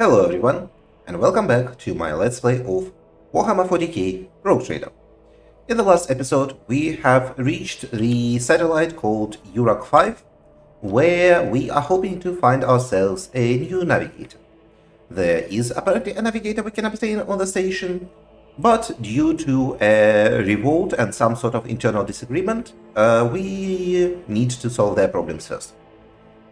Hello everyone, and welcome back to my Let's Play of Warhammer 40k Rogue Trader. In the last episode, we have reached the satellite called Urak 5, where we are hoping to find ourselves a new navigator. There is apparently a navigator we can obtain on the station, but due to a revolt and some sort of internal disagreement, uh, we need to solve their problems first.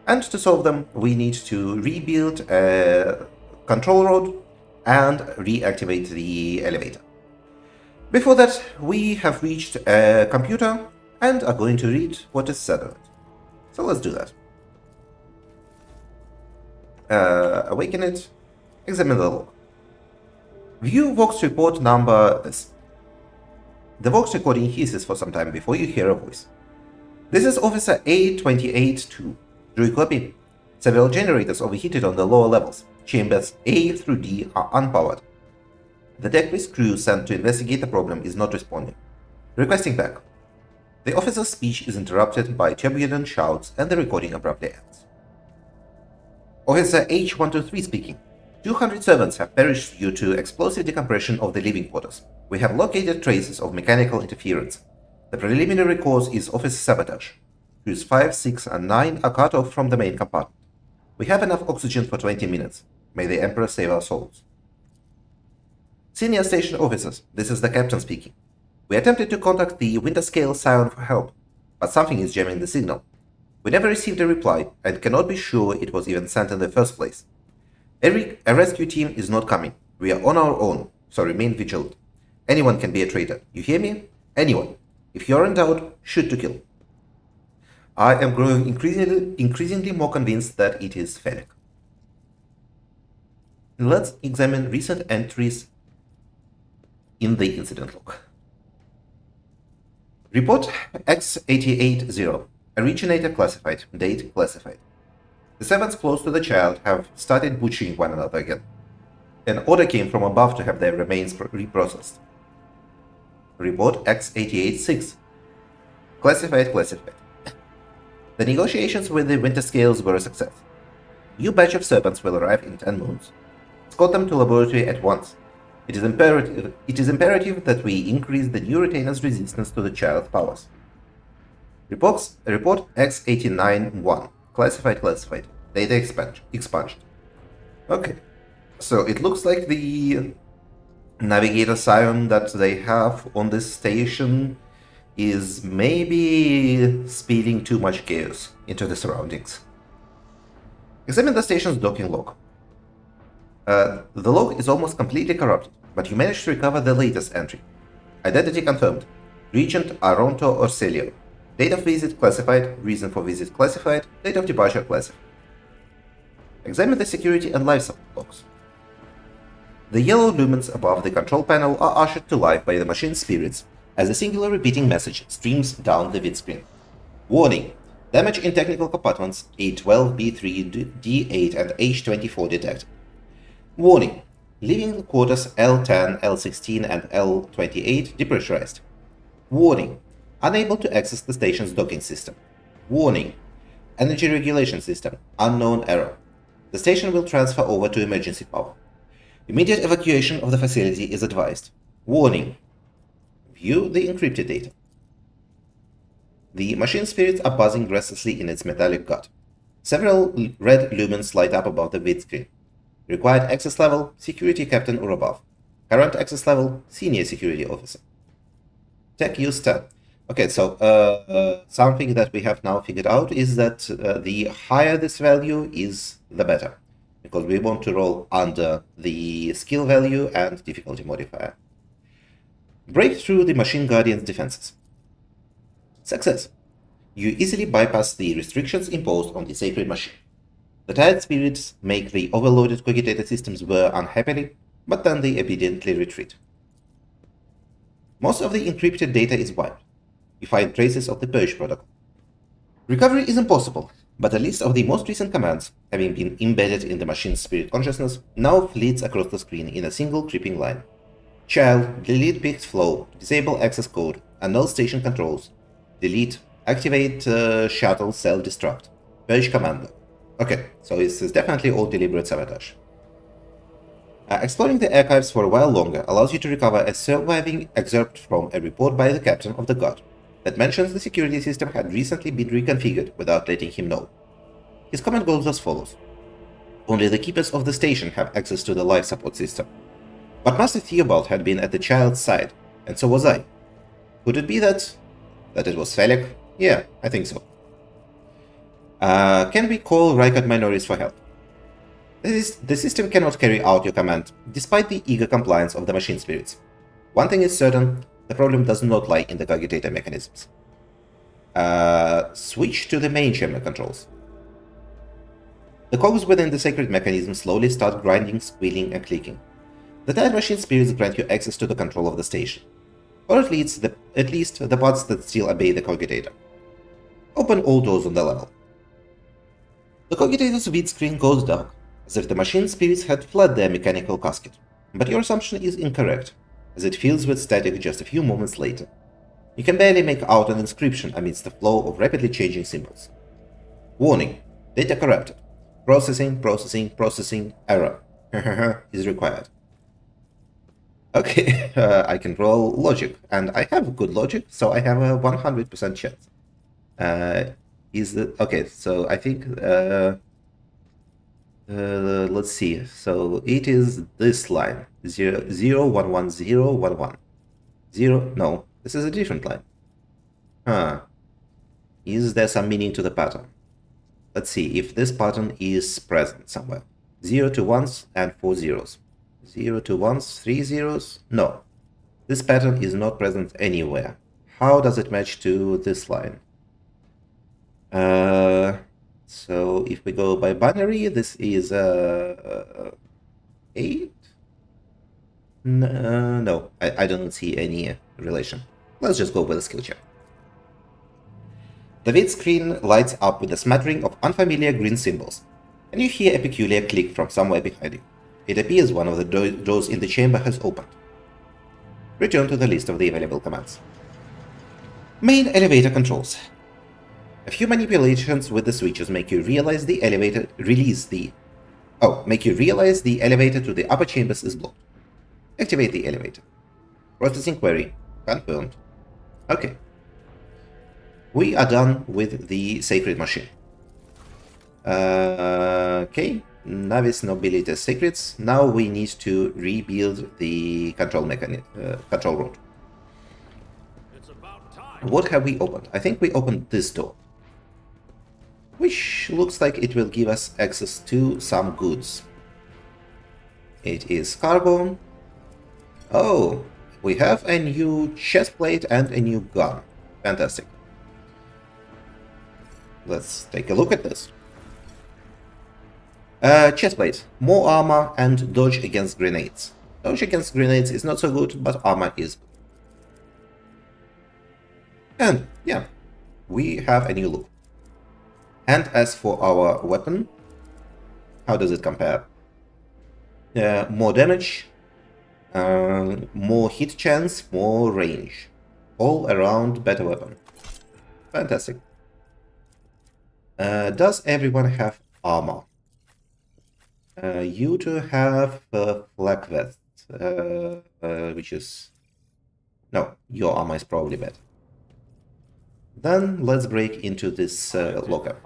And to solve them, we need to rebuild a control rod and reactivate the elevator. Before that, we have reached a computer and are going to read what is said on it. So let's do that. Uh, awaken it, examine the log. View Vox report number. The Vox recording hisses for some time before you hear a voice. This is Officer A282. Do you copy? Several generators overheated on the lower levels. Chambers A through D are unpowered. The deck crew sent to investigate the problem is not responding. Requesting back. The officer's speech is interrupted by turbulent shouts and the recording abruptly ends. Officer H123 speaking. 200 servants have perished due to explosive decompression of the living quarters. We have located traces of mechanical interference. The preliminary cause is officer sabotage. Crews 5, 6, and 9 are cut off from the main compartment. We have enough oxygen for 20 minutes. May the Emperor save our souls. Senior station officers, this is the captain speaking. We attempted to contact the Winterscale Scion for help, but something is jamming the signal. We never received a reply and cannot be sure it was even sent in the first place. A rescue team is not coming. We are on our own, so remain vigilant. Anyone can be a traitor. You hear me? Anyone. If you're in doubt, shoot to kill. I am growing increasingly, increasingly more convinced that it is Fennec. Let's examine recent entries in the incident log. Report X880, originator classified, date classified. The servants close to the child have started butchering one another again. An order came from above to have their remains reprocessed. Report X886, classified, classified. The negotiations with the Winterscales were a success. New batch of serpents will arrive in 10 moons. Them to laboratory at once. It is imperative, it is imperative that we increase the new retainer's resistance to the child's powers. Reports, report X89-1. Classified, classified. Data expunged. expunged. Okay. So it looks like the navigator scion that they have on this station is maybe speeding too much chaos into the surroundings. Examine the station's docking log. Uh, the log is almost completely corrupted, but you managed to recover the latest entry. Identity confirmed. Regent Aronto Orsellio. Date of visit classified, reason for visit classified, date of departure classified. Examine the security and life support logs. The yellow lumens above the control panel are ushered to life by the machine spirits as a singular repeating message streams down the vidscreen. Warning! Damage in technical compartments A12, B3, D8, and H24 detected. Warning! Living quarters L10, L16, and L28 depressurized. Warning! Unable to access the station's docking system. Warning! Energy regulation system. Unknown error. The station will transfer over to emergency power. Immediate evacuation of the facility is advised. Warning! View the encrypted data. The machine spirits are buzzing restlessly in its metallic gut. Several red lumens light up above the vidscreen. Required access level, Security Captain or above. Current access level, Senior Security Officer. Tech use 10. Okay, so uh, uh, something that we have now figured out is that uh, the higher this value is, the better. Because we want to roll under the skill value and difficulty modifier. Break through the Machine Guardian's defenses. Success. You easily bypass the restrictions imposed on the Sacred Machine. The tired spirits make the overloaded cogitator systems whir unhappily, but then they obediently retreat. Most of the encrypted data is wiped. You find traces of the Purge protocol. Recovery is impossible, but a list of the most recent commands, having been embedded in the machine's spirit consciousness, now flits across the screen in a single creeping line. Child, delete picked flow, disable access code, annul station controls, delete, activate uh, shuttle self-destruct, purge commander. Okay, so this is definitely all deliberate sabotage. Uh, exploring the archives for a while longer allows you to recover a surviving excerpt from a report by the captain of the guard that mentions the security system had recently been reconfigured without letting him know. His comment goes as follows. Only the keepers of the station have access to the life support system. But Master Theobald had been at the child's side, and so was I. Could it be that... that it was Felek? Yeah, I think so. Uh, can we call Rykad Minoris for help? the system cannot carry out your command, despite the eager compliance of the machine spirits. One thing is certain, the problem does not lie in the cogitator mechanisms. Uh, switch to the main chamber controls. The cogs within the sacred mechanism slowly start grinding, squealing, and clicking. The tired machine spirits grant you access to the control of the station, or at least the, at least the parts that still obey the cogitator. Open all doors on the level. The cogitator's vid screen goes dark, as if the machine spirits had fled their mechanical casket, but your assumption is incorrect, as it fills with static just a few moments later. You can barely make out an inscription amidst the flow of rapidly changing symbols. Warning, data corrupted. Processing, processing, processing, error is required. Okay, uh, I can roll logic, and I have good logic, so I have a 100% chance. Uh, is it okay? So I think uh, uh, let's see. So it is this line zero zero one one zero one one zero. No, this is a different line. Huh? Is there some meaning to the pattern? Let's see if this pattern is present somewhere. Zero to ones and four zeros. Zero to ones, three zeros. No, this pattern is not present anywhere. How does it match to this line? Uh, so if we go by binary, this is uh, 8? No, uh, no I, I don't see any relation. Let's just go with a skill check. The vid screen lights up with a smattering of unfamiliar green symbols, and you hear a peculiar click from somewhere behind you. It appears one of the do doors in the chamber has opened. Return to the list of the available commands. Main elevator controls. A few manipulations with the switches make you realize the elevator release the oh, make you realize the elevator to the upper chambers is blocked. Activate the elevator. Processing query. Confirmed. Okay. We are done with the sacred machine. Uh, okay. Navis Nobilite Secrets. Now we need to rebuild the control mechanism, uh, control room. What have we opened? I think we opened this door which looks like it will give us access to some goods. It is cargo. Oh, we have a new chest plate and a new gun. Fantastic. Let's take a look at this. Uh, chest plate. More armor and dodge against grenades. Dodge against grenades is not so good, but armor is. And, yeah, we have a new look. And as for our weapon, how does it compare? Uh, more damage, uh, more hit chance, more range. All around better weapon. Fantastic. Uh, does everyone have armor? Uh, you two have uh, flak vest, uh, uh, which is... No, your armor is probably better. Then let's break into this uh, locker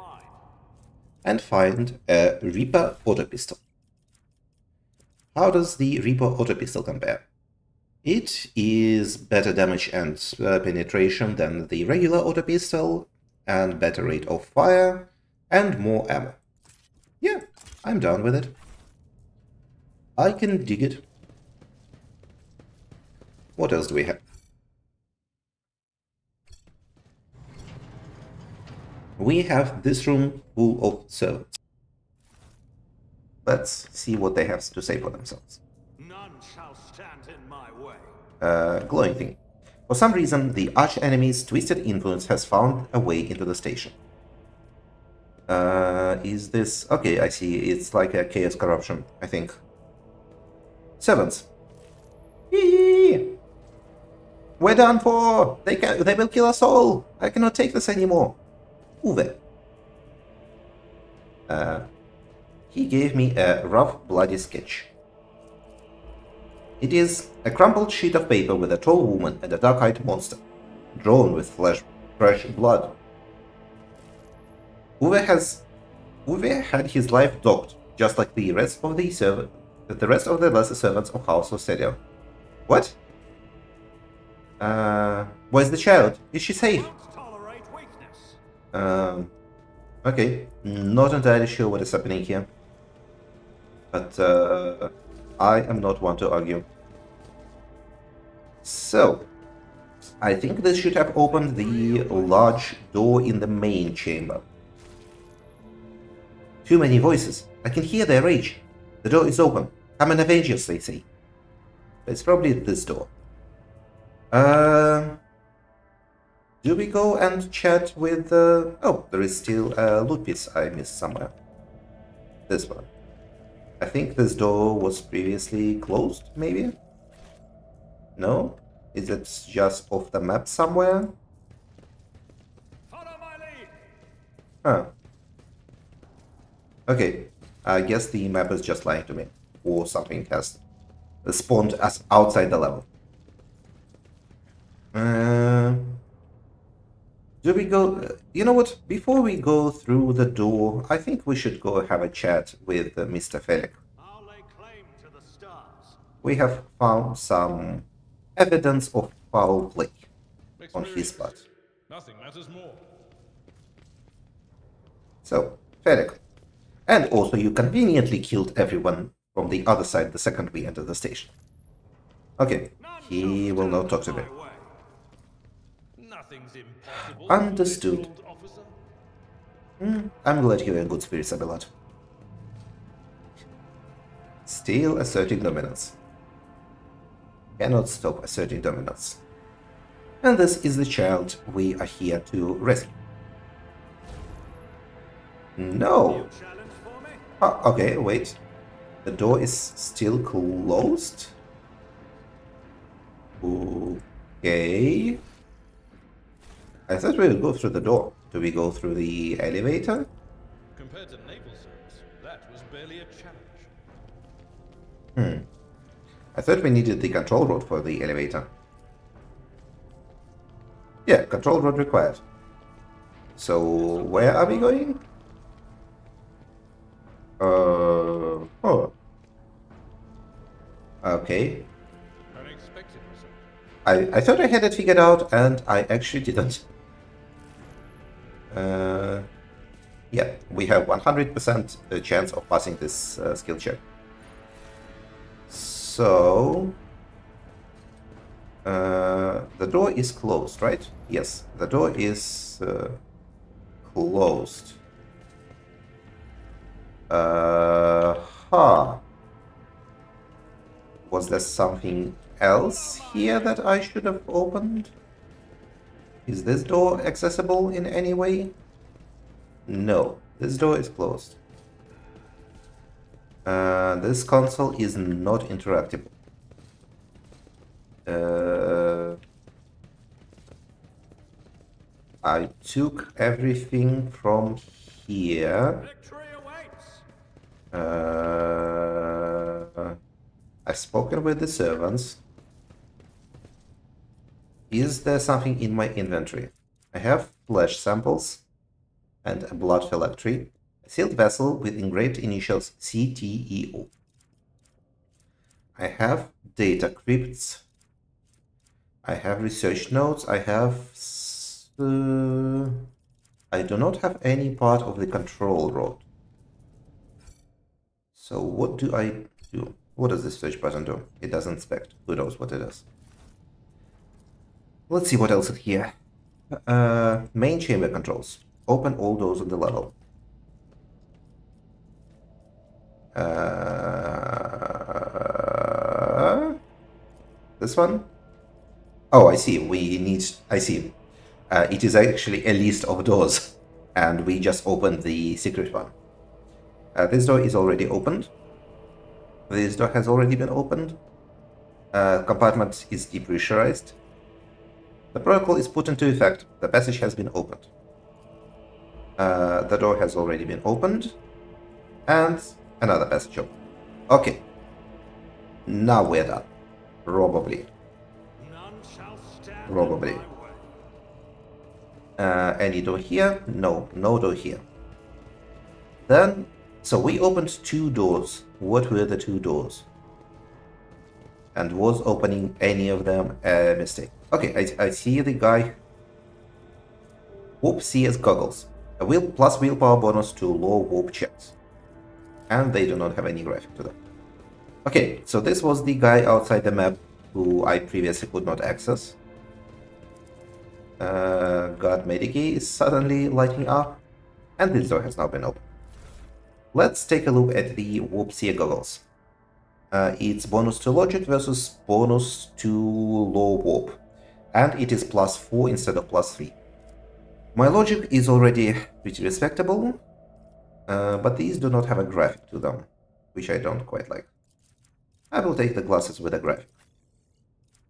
and find a Reaper auto pistol. How does the Reaper auto pistol compare? It is better damage and uh, penetration than the regular auto pistol, and better rate of fire, and more ammo. Yeah, I'm down with it. I can dig it. What else do we have? We have this room full of servants. Let's see what they have to say for themselves. None shall stand in my way. Uh, glowing thing. For some reason, the arch-enemy's twisted influence has found a way into the station. Uh, is this... Okay, I see. It's like a chaos corruption, I think. Servants. We're done for! They, can, they will kill us all! I cannot take this anymore. Uwe. Uh, he gave me a rough, bloody sketch. It is a crumpled sheet of paper with a tall woman and a dark-eyed monster, drawn with flesh, fresh blood. Uwe has Uwe had his life docked, just like the rest of the servant, the rest of the lesser servants of House Orsellio. What? Uh, where's the child? Is she safe? Um, okay, not entirely sure what is happening here, but uh, I am not one to argue. So, I think this should have opened the large door in the main chamber. Too many voices. I can hear their rage. The door is open. Come and avenge us, they say. It's probably this door. Uh, do we go and chat with... Uh, oh, there is still a loot piece I missed somewhere. This one. I think this door was previously closed, maybe? No? Is it just off the map somewhere? Huh. Okay, I guess the map is just lying to me. Or something has spawned us outside the level. Uh, do we go... You know what? Before we go through the door, I think we should go have a chat with uh, Mr. Felix. We have found some evidence of foul play on his part. Nothing matters more. So, Felix. And also you conveniently killed everyone from the other side the second we entered the station. Okay, he will not talk to me. Understood. Mm, I'm glad you're in good spirits, Abelard. Still asserting dominance. Cannot stop asserting dominance. And this is the child we are here to rescue. No! Oh, okay, wait. The door is still closed? Okay. I thought we would go through the door. Do we go through the elevator? Compared to naval service, that was barely a challenge. Hmm. I thought we needed the control rod for the elevator. Yeah, control rod required. So, where are we going? Uh, oh. Okay. I, I thought I had it figured out, and I actually didn't. Uh, yeah, we have 100% uh, chance of passing this uh, skill check. So... Uh, the door is closed, right? Yes, the door is uh, closed. Uh, huh. Was there something else here that I should have opened? Is this door accessible in any way? No, this door is closed. Uh, this console is not interactable. Uh, I took everything from here. Uh, I've spoken with the servants. Is there something in my inventory? I have flesh samples and a blood phylactery, a sealed vessel with engraved initials CTEO. I have data crypts. I have research notes. I have... Uh, I do not have any part of the control rod. So what do I do? What does this search button do? It doesn't inspect. Who knows what it does? Let's see what else is here. Uh, main chamber controls. Open all doors on the level. Uh, this one? Oh, I see. We need... I see. Uh, it is actually a list of doors. And we just opened the secret one. Uh, this door is already opened. This door has already been opened. Uh, compartment is depressurized. The protocol is put into effect. The passage has been opened. Uh, the door has already been opened. And another passage open. Okay. Now we're done. Probably. Probably. Uh, any door here? No, no door here. Then, so we opened two doors. What were the two doors? And was opening any of them a mistake? Okay, I, I see the guy. Whoop CS goggles. A wheel plus willpower bonus to low warp checks. And they do not have any graphic to them. Okay, so this was the guy outside the map who I previously could not access. Uh, God Medicae is suddenly lighting up, and this door has now been opened. Let's take a look at the Whoopsie goggles. Uh, it's bonus to logic versus bonus to low warp, and it is plus 4 instead of plus 3. My logic is already pretty respectable, uh, but these do not have a graphic to them, which I don't quite like. I will take the glasses with a graphic.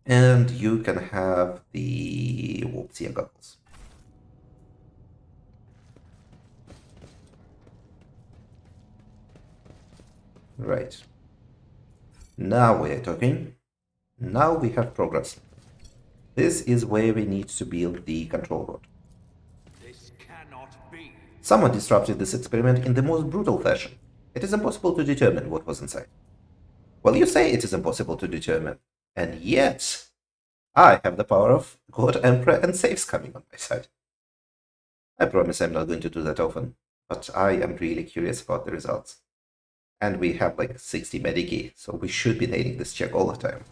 And you can have the Whoopsie goggles. Right. Now we are talking. Now we have progress. This is where we need to build the control rod. This cannot be. Someone disrupted this experiment in the most brutal fashion. It is impossible to determine what was inside. Well, you say it is impossible to determine, and yet I have the power of God, Emperor, and Saves coming on my side. I promise I'm not going to do that often, but I am really curious about the results. And we have like 60 Medicae, so we should be nailing this check all the time.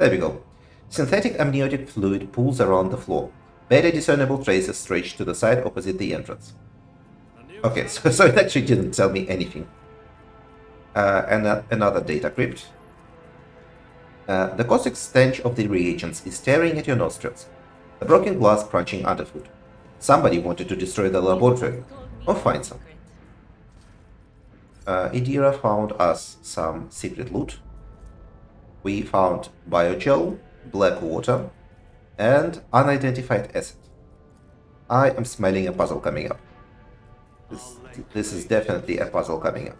There we go. Synthetic amniotic fluid pools around the floor. Barely discernible traces stretch to the side opposite the entrance. Okay, so, so it actually didn't tell me anything. Uh, and uh, another data crypt. Uh, the caustic stench of the reagents is tearing at your nostrils. The broken glass crunching underfoot. Somebody wanted to destroy the laboratory. Or find some. Uh, Idira found us some secret loot. We found biogel, black water, and unidentified acid. I am smelling a puzzle coming up. This, this is definitely a puzzle coming up.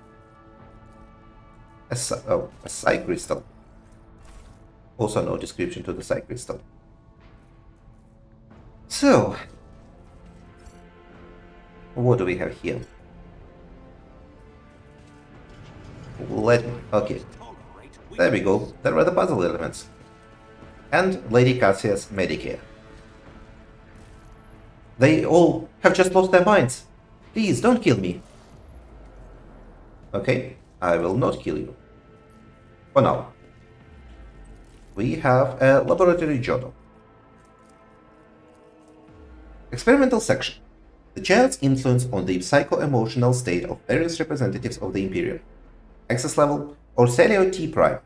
A, oh, a psi crystal. Also no description to the psi crystal. So, what do we have here? Let okay, there we go. There are the puzzle elements. And Lady Cassia's Medicare. They all have just lost their minds. Please, don't kill me. Okay, I will not kill you. For now. We have a laboratory journal. Experimental section. The child's influence on the psycho-emotional state of various representatives of the Imperium. Access level, Orsellio T prime.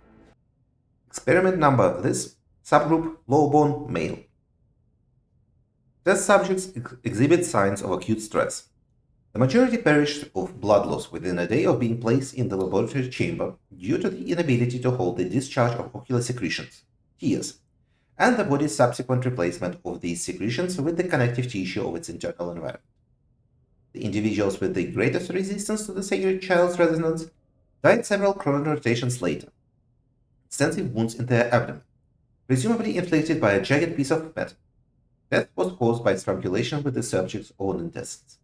Experiment number this, subgroup low-born male. Test subjects ex- exhibit signs of acute stress. The majority perished of blood loss within a day of being placed in the laboratory chamber due to the inability to hold the discharge of ocular secretions, tears, and the body's subsequent replacement of these secretions with the connective tissue of its internal environment. The individuals with the greatest resistance to the sacred child's resonance died several chrono rotations later. Extensive wounds in their abdomen, presumably inflicted by a jagged piece of metal. Death was caused by strangulation with the subject's own intestines.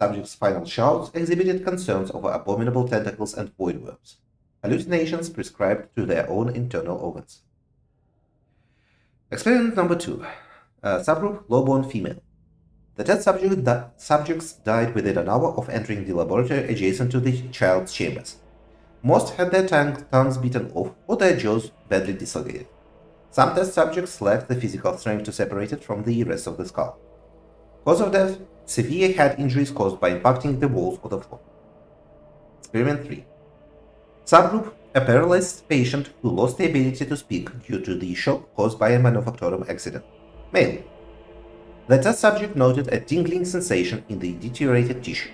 Subject's final shouts exhibited concerns over abominable tentacles and void worms, hallucinations prescribed to their own internal organs. Experiment number two. Uh, subgroup low-born female. The dead subject di- subjects died within an hour of entering the laboratory adjacent to the child's chambers. Most had their tongues bitten off or their jaws badly dislocated. Some test subjects lacked the physical strength to separate it from the rest of the skull. Cause of death severe head injuries caused by impacting the walls or the floor. Experiment 3. Subgroup A paralyzed patient who lost the ability to speak due to the shock caused by a manufacturing accident. Male. The test subject noted a tingling sensation in the deteriorated tissue.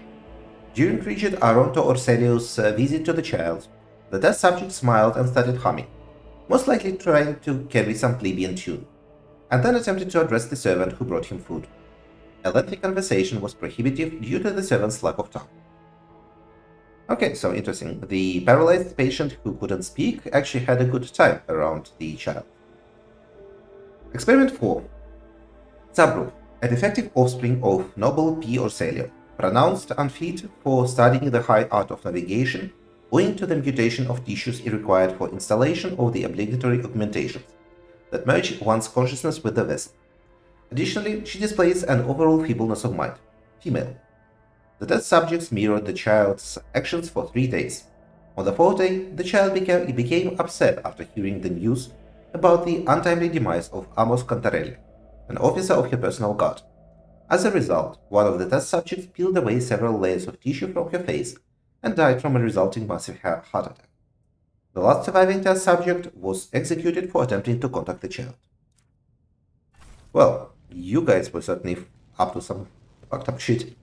During Richard Aronto Orsellio's uh, visit to the child, the test subject smiled and started humming, most likely trying to carry some plebeian tune, and then attempted to address the servant who brought him food. A lengthy conversation was prohibitive due to the servant's lack of tongue. Okay, so interesting. The paralyzed patient who couldn't speak actually had a good time around the child. Experiment 4. Subgroup. A defective offspring of noble P. Orsellio, pronounced unfit for studying the high art of navigation, owing to the mutation of tissues required for installation of the obligatory augmentations that merge one's consciousness with the vessel. Additionally, she displays an overall feebleness of mind. Female. The test subjects mirrored the child's actions for three days. On the fourth day, the child became, became upset after hearing the news about the untimely demise of Amos Cantarelli, an officer of her personal guard. As a result, one of the test subjects peeled away several layers of tissue from her face and died from a resulting massive heart attack. The last surviving test subject was executed for attempting to contact the child. Well, you guys were certainly up to some fucked up shit.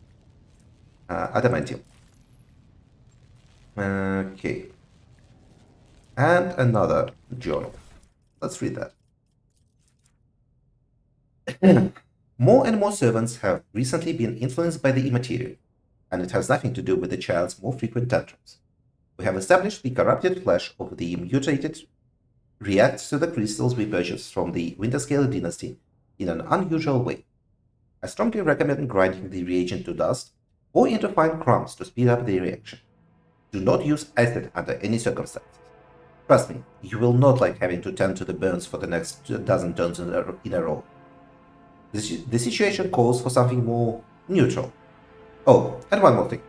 Uh, adamantium. Okay. And another journal. Let's read that. more and more servants have recently been influenced by the immaterial, and it has nothing to do with the child's more frequent tantrums. We have established the corrupted flesh of the mutated reacts to the crystals we purchased from the Winterscale dynasty in an unusual way. I strongly recommend grinding the reagent to dust or into fine crumbs to speed up the reaction. Do not use acid under any circumstances. Trust me, you will not like having to tend to the burns for the next dozen turns in a, in a row. The, situation calls for something more neutral. Oh, and one more thing.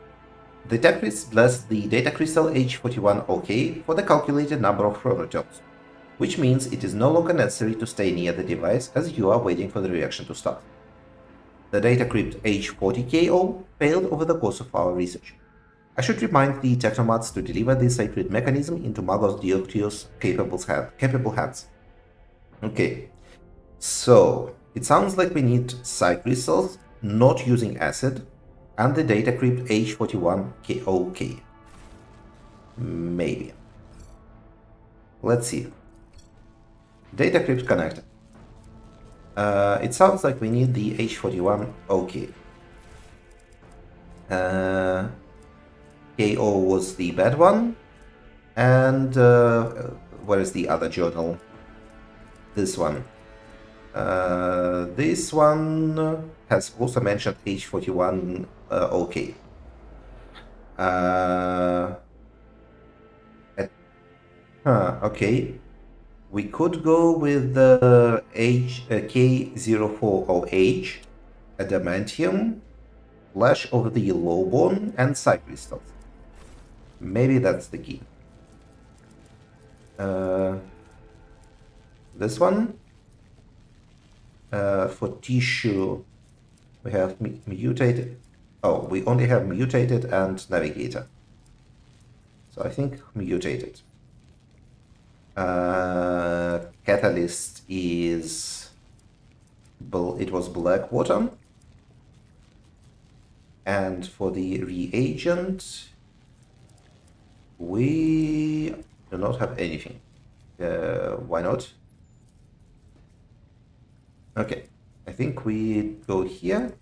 The Tetris blessed the data crystal H41OK for the calculated number of chronotones, which means it is no longer necessary to stay near the device as you are waiting for the reaction to start. The data crypt H40KO failed over the course of our research. I should remind the technomats to deliver this sacred mechanism into Magos Dioctios capable, capable hands. Okay, so it sounds like we need psi crystals, not using acid, and the data crypt H41KOK. Maybe. Let's see. Data crypt connected. Uh, it sounds like we need the H41OK. Uh, KO was the bad one. And uh, where is the other journal? This one. Uh, this one has also mentioned H41 uh, OK. Uh, at, huh, okay. We could go with the H, uh, K040H, adamantium, flash of the lowbone, and psi crystals. Maybe that's the key. Uh, this one uh, for tissue we have mutated oh we only have mutated and navigator. So I think mutated. Uh, catalyst is it was black water. And for the reagent we do not have anything. Uh, why not Okay, I think we go here.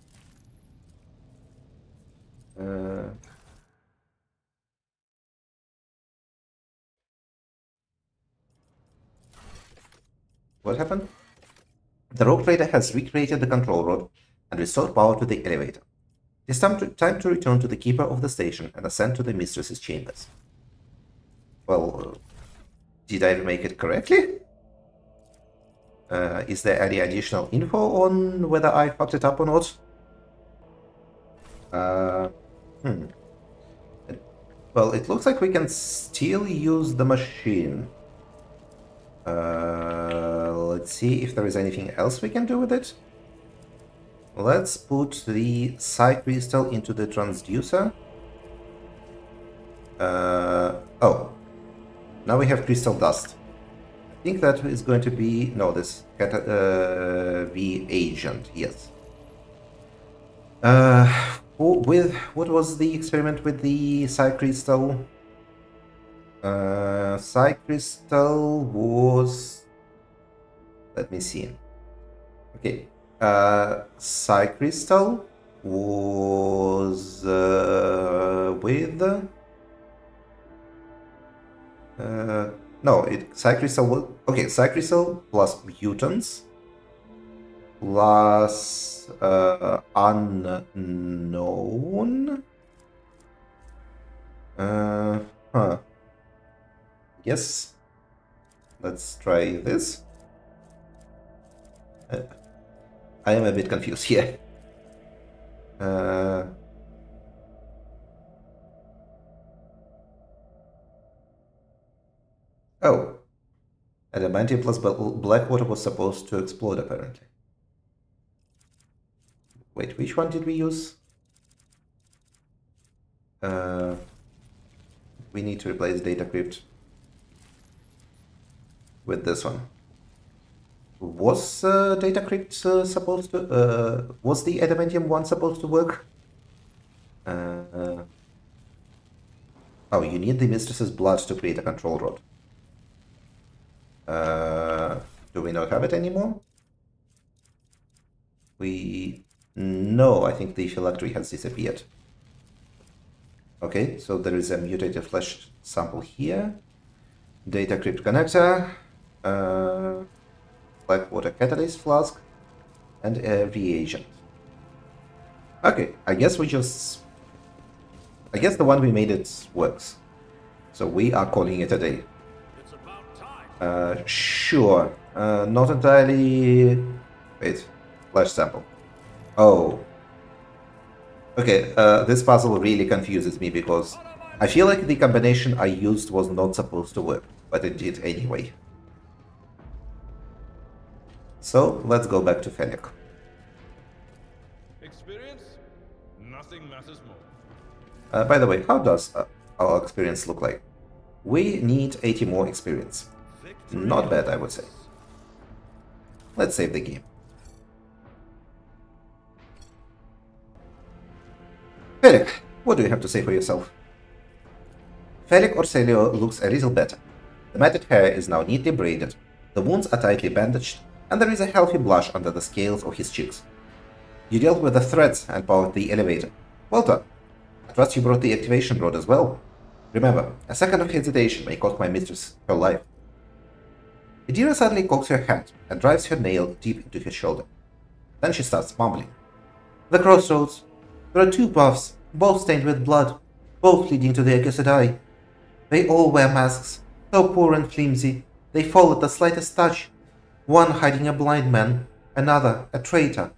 Uh, what happened? The rogue trader has recreated the control rod and restored power to the elevator. It is time to, time to return to the keeper of the station and ascend to the mistress's chambers. Well, did I make it correctly? Uh, is there any additional info on whether I fucked it up or not? Uh, hmm. Well, it looks like we can still use the machine. Uh, let's see if there is anything else we can do with it. Let's put the psi crystal into the transducer. Uh, oh, now we have crystal dust think that is going to be, no, this uh, the agent, yes. Uh, with, what was the experiment with the psi crystal? Uh, psi crystal was, let me see. Okay, uh, psi crystal was uh, with Uh, no, it psi crystal will... Okay, psi crystal plus mutants plus uh, unknown. Uh, huh. Yes. Let's try this. Uh, I am a bit confused here. Uh, oh. Adamantium plus Bl- Blackwater was supposed to explode apparently. Wait, which one did we use? Uh, we need to replace data crypt with this one. Was uh, data crypt uh, supposed to? Uh, was the adamantium one supposed to work? Uh, oh, you need the mistress's blood to create a control rod. Uh, do we not have it anymore? We no, I think the phylactery has disappeared. Okay, so there is a mutated flesh sample here. Data crypt connector, uh, Blackwater catalyst flask, and a reagent. Okay, I guess we just... I guess the one we made it works. So we are calling it a day. It's about time. Uh, sure. Uh, not entirely... Wait. Flash sample. Oh. Okay, uh, this puzzle really confuses me because I feel like the combination I used was not supposed to work, but it did anyway. So, let's go back to Fennec. Experience? Nothing matters more. Uh, by the way, how does uh, our experience look like? We need 80 more experience. Not bad, I would say. Let's save the game. Felix, what do you have to say for yourself? Felix Orsellio looks a little better. The matted hair is now neatly braided, the wounds are tightly bandaged, and there is a healthy blush under the scales of his cheeks. You dealt with the threats and powered the elevator. Well done. I trust you brought the activation rod as well. Remember, a second of hesitation may cost my mistress her life. Idira suddenly cocks her hand and drives her nail deep into his shoulder. Then she starts mumbling. The crossroads. There are two paths, both stained with blood, both leading to the accursed eye. They all wear masks, so poor and flimsy, they fall at the slightest touch. One hiding a blind man, another a traitor.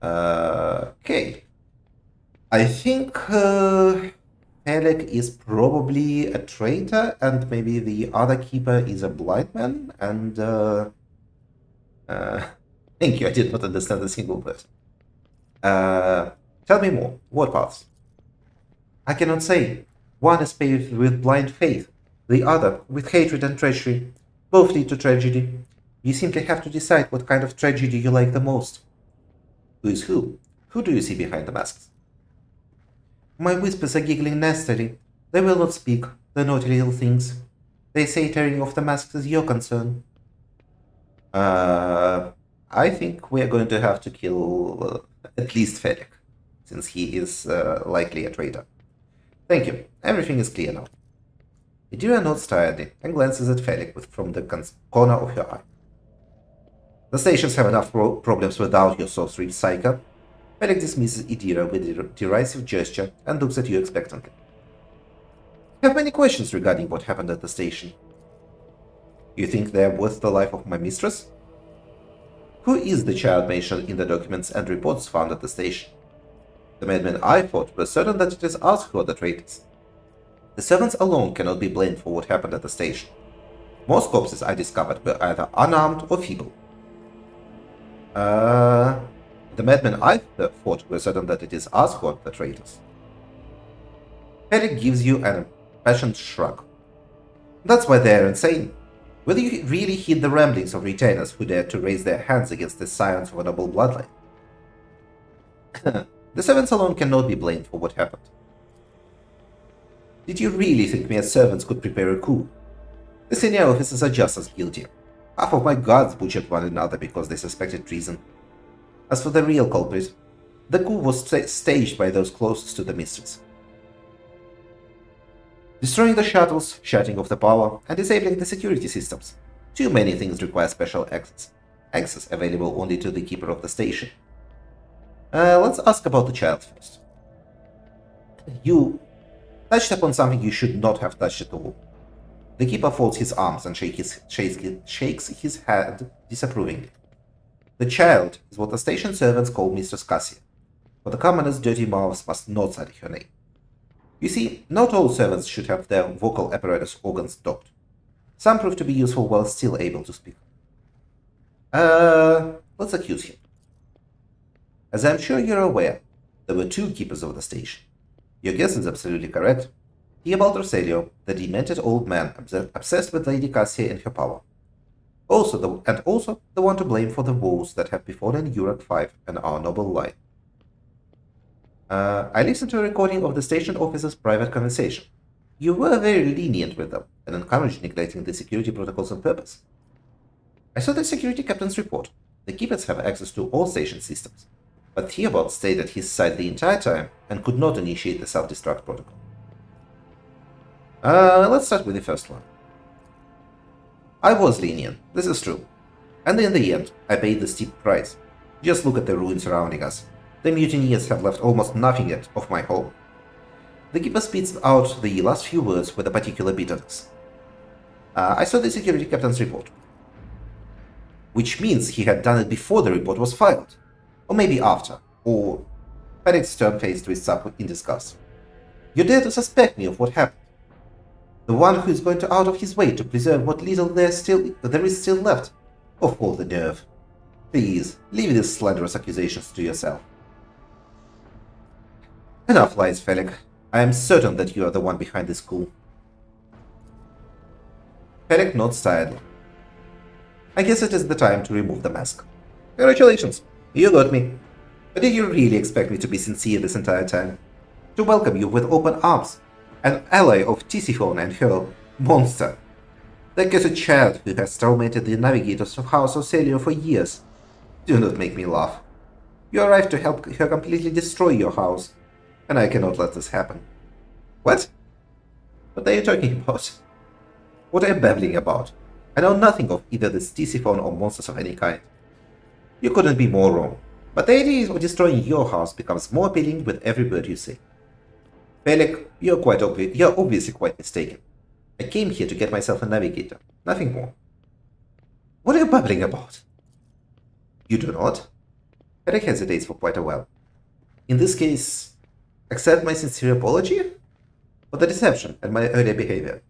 Uh, okay. I think uh, Alec is probably a traitor, and maybe the other keeper is a blind man, and uh, uh, thank you, I did not understand a single word. Uh, tell me more. What paths? I cannot say. One is paved with blind faith, the other with hatred and treachery. Both lead to tragedy. You simply have to decide what kind of tragedy you like the most. Who is who? Who do you see behind the masks? My whispers are giggling nastily. They will not speak, the naughty little things. They say tearing off the masks is your concern. Uh, I think we are going to have to kill uh, at least Fedek, since he is uh, likely a traitor. Thank you. Everything is clear now. Idira nods tiredly and glances at Fedek from the corner of her eye. The stations have enough pro- problems without your sorcery, Psyker. Fedek dismisses Idira with a derisive gesture and looks at you expectantly. I have many questions regarding what happened at the station. You think they are worth the life of my mistress? Who is the child mentioned in the documents and reports found at the station? The madmen I fought were certain that it is us who are the traitors. The servants alone cannot be blamed for what happened at the station. Most corpses I discovered were either unarmed or feeble. Uh, the madmen I fought were certain that it is us who are the traitors. Eric gives you an impassioned shrug. That's why they're insane. Whether you really heed the ramblings of retainers who dare to raise their hands against the scions of a noble bloodline. the servants alone cannot be blamed for what happened. Did you really think mere servants could prepare a coup? The senior officers are just as guilty. Half of my guards butchered one another because they suspected treason. As for the real culprit, the coup was sta- staged by those closest to the mistress. Destroying the shuttles, shutting off the power, and disabling the security systems. Too many things require special access. Access available only to the keeper of the station. Uh, let's ask about the child first. You touched upon something you should not have touched at all. The keeper folds his arms and his, shakes, shakes his head disapprovingly. The child is what the station servants call Mistress Cassia, but the commoners' dirty mouths must not utter her name. You see, not all servants should have their vocal apparatus organs docked. Some prove to be useful while still able to speak. Uh, let's accuse him. As I'm sure you're aware, there were two keepers of the station. Your guess is absolutely correct. Theobald Orsellio, the demented old man obs- obsessed with Lady Cassia and her power. Also, the, and also the one to blame for the woes that have befallen Uruk 5 and our noble line. Uh, I listened to a recording of the station officer's private conversation. You were very lenient with them and encouraged neglecting the security protocols on purpose. I saw the security captain's report. The keepers have access to all station systems, but Theobald stayed at his side the entire time and could not initiate the self-destruct protocol. Uh, let's start with the first one. I was lenient, this is true. And in the end, I paid the steep price. Just look at the ruins surrounding us. The mutineers have left almost nothing yet of my home. The keeper spits out the last few words with a particular bitterness. Uh, I saw the security captain's report. Which means he had done it before the report was filed. Or maybe after. Or Felix turned face twists up in disgust. You dare to suspect me of what happened. The one who is going to out of his way to preserve what little there still there is still left. Of all the nerve. Please, leave these slanderous accusations to yourself. Enough lies, Felix. I am certain that you are the one behind this coup. Felix nods tiredly. I guess it is the time to remove the mask. Congratulations, you got me. But did you really expect me to be sincere this entire time? To welcome you with open arms, an ally of Tisiphone and her monster. That a child who has tormented the navigators of House Orsellio for years. Do not make me laugh. You arrived to help her completely destroy your house, and I cannot let this happen. What? What are you talking about? What are you babbling about? I know nothing of either the Tisiphone or monsters of any kind. You couldn't be more wrong, but the idea of destroying your house becomes more appealing with every word you say. Felix, you're quite obvi- you're obviously quite mistaken. I came here to get myself a navigator, nothing more. What are you babbling about? You do not? Felix hesitates for quite a while. In this case, accept my sincere apology for the deception and my earlier behavior.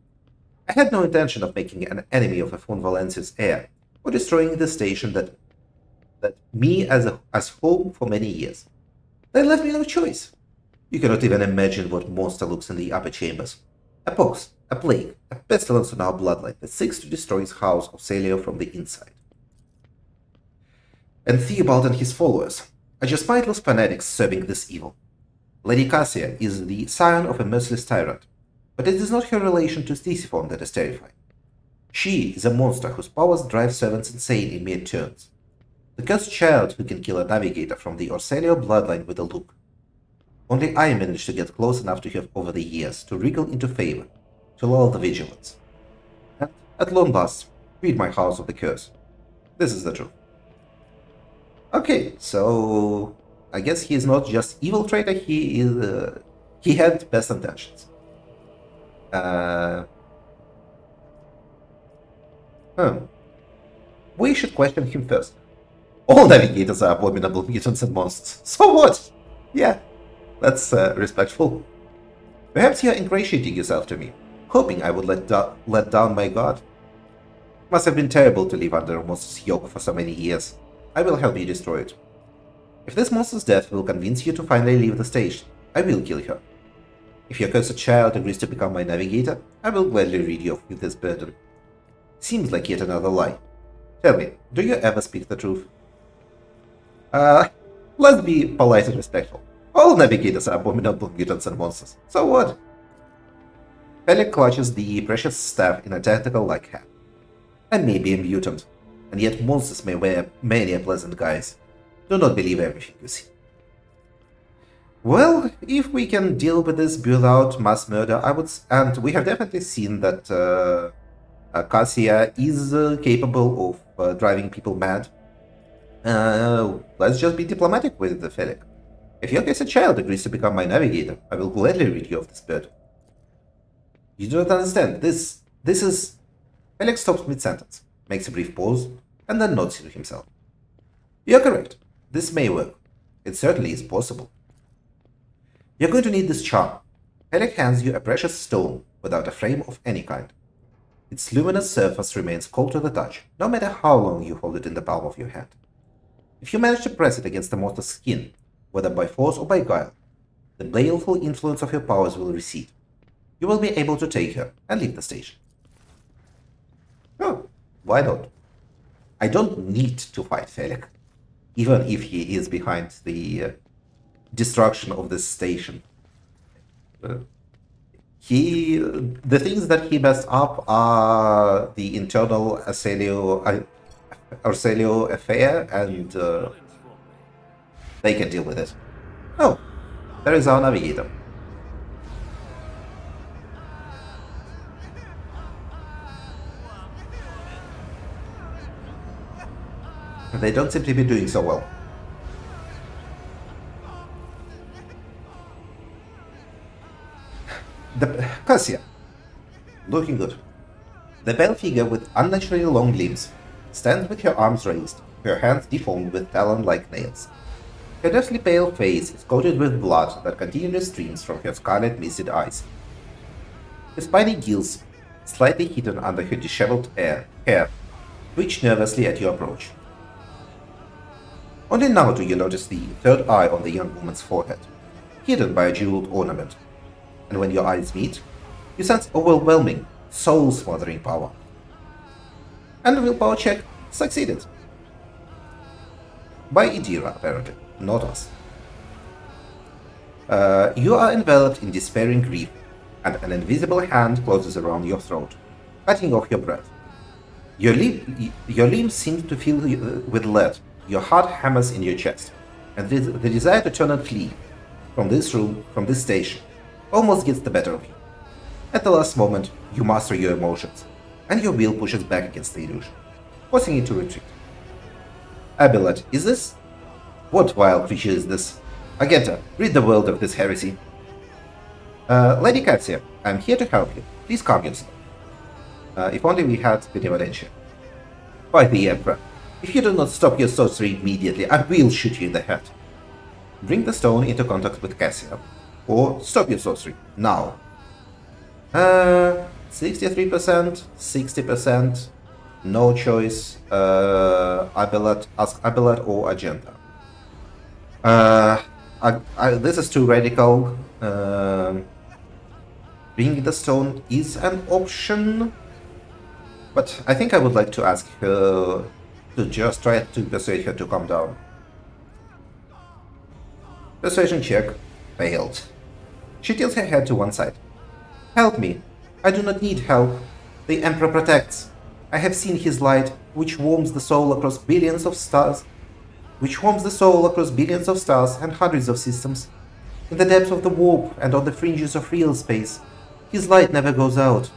I had no intention of making an enemy of a von Valancius heir, or destroying the station that that me as a, as home for many years. That left me no choice. You cannot even imagine what monster looks in the upper chambers. A pox, a plague, a pestilence on our bloodline that seeks to destroy his house Orsellio from the inside. And Theobald and his followers are just mindless fanatics serving this evil. Lady Cassia is the scion of a merciless tyrant, but it is not her relation to Tisiphone that is terrifying. She is a monster whose powers drive servants insane in mere turns. The cursed child who can kill a navigator from the Orsellio bloodline with a look. Only I managed to get close enough to her over the years to wriggle into favor, to lull the vigilance. And, at long last, rid my house of the curse. This is the truth. Okay, so I guess he is not just evil traitor, he is uh, he had best intentions. Uh, hmm. We should question him first. All navigators are abominable mutants and monsters. So what? Yeah, that's uh, respectful. Perhaps you're ingratiating yourself to me, hoping I would let, do- let down my guard. Must have been terrible to live under a monster's yoke for so many years. I will help you destroy it. If this monster's death will convince you to finally leave the station, I will kill her. If your cursed child agrees to become my navigator, I will gladly rid you of this burden. Seems like yet another lie. Tell me, do you ever speak the truth? Uh, let's be polite and respectful. All navigators are abominable mutants and monsters. So what? Felix clutches the precious staff in a tentacle-like hand. I may be a mutant, and yet monsters may wear many a pleasant guise. Do not believe everything you see. Well, if we can deal with this without mass murder, I would, and we have definitely seen that uh, Cassia is uh, capable of uh, driving people mad. Uh, let's just be diplomatic with the Felix. If your case a child agrees to become my navigator, I will gladly rid you of this burden. You do not understand. This, this is. Felix stops mid-sentence, makes a brief pause, and then nods to himself. You're correct. This may work. It certainly is possible. You're going to need this charm. Felix hands you a precious stone without a frame of any kind. Its luminous surface remains cold to the touch, no matter how long you hold it in the palm of your hand. If you manage to press it against the monster's skin, whether by force or by guile, the baleful influence of your powers will recede. You will be able to take her and leave the station. Oh, why not? I don't need to fight Felix, even if he is behind the uh, destruction of this station. Uh, he, the things that he messed up are the internal Orsellio, uh, Orsellio affair, and uh, they can deal with it. Oh, there is our navigator. They don't seem to be doing so well. The Cassia, looking good. The pale figure with unnaturally long limbs stands with her arms raised, her hands deformed with talon-like nails. Her deathly pale face is coated with blood that continually streams from her scarlet misted eyes. Her spiny gills, slightly hidden under her disheveled hair, hair, twitch nervously at your approach. Only now do you notice the third eye on the young woman's forehead, hidden by a jeweled ornament, and when your eyes meet, you sense overwhelming, soul-smothering power. And the willpower check succeeded. By Idira, apparently, not us. Uh, you are enveloped in despairing grief, and an invisible hand closes around your throat, cutting off your breath. Your, your limbs seem to fill uh, with lead, your heart hammers in your chest, and the, the desire to turn and flee from this room, from this station, almost gets the better of you. At the last moment, you master your emotions, and your will pushes back against the illusion, forcing it to retreat. Abelard, is this? What vile creature is this? Argenta, rid the world of this heresy. Uh, Lady Cassia, I'm here to help you. Please calm yourself. Uh, if only we had benevolentia. By the Emperor, if you do not stop your sorcery immediately, I will shoot you in the head. Bring the stone into contact with Cassia, or stop your sorcery, now. Uh, 63%, 60%, no choice, uh, Abelard, ask Abelard or Argenta. Uh, I, I, this is too radical. Um bringing the stone is an option, but I think I would like to ask her to just try to persuade her to calm down. Persuasion check failed. She tilts her head to one side. Help me. I do not need help. The Emperor protects. I have seen his light, which warms the soul across billions of stars, which warms the soul across billions of stars and hundreds of systems. In the depths of the warp and on the fringes of real space, his light never goes out.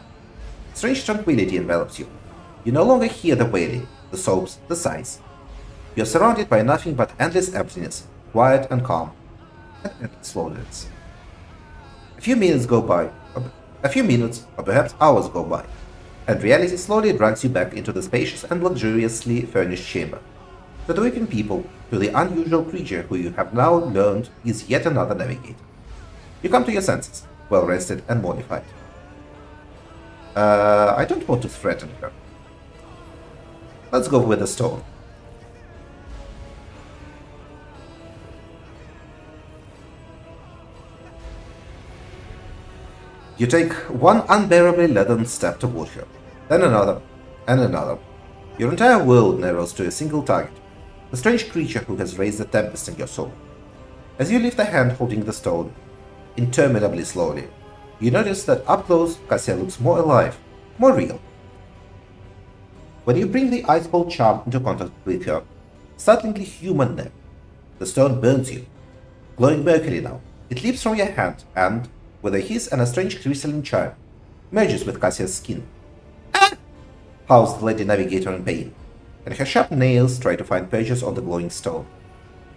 Strange tranquility envelops you. You no longer hear the wailing, the sobs, the sighs. You are surrounded by nothing but endless emptiness, quiet and calm, and endless loneliness. A few minutes go by, uh, a few minutes, or perhaps hours go by, and reality slowly drags you back into the spacious and luxuriously furnished chamber. The weeping people, to the unusual creature who you have now learned is yet another navigator. You come to your senses, well rested and mortified. Uh, I don't want to threaten her. Let's go with the stone. You take one unbearably leaden step toward her, then another, and another. Your entire world narrows to a single target, the strange creature who has raised the tempest in your soul. As you lift the hand holding the stone, interminably slowly, you notice that up close, Cassia looks more alive, more real. When you bring the ice cold charm into contact with her, startlingly human now, the stone burns you, glowing mercury now, It leaps from your hand and, with a hiss and a strange crystalline chime, merges with Cassia's skin. Ah! the Lady Navigator in pain, and her sharp nails try to find purchase on the glowing stone.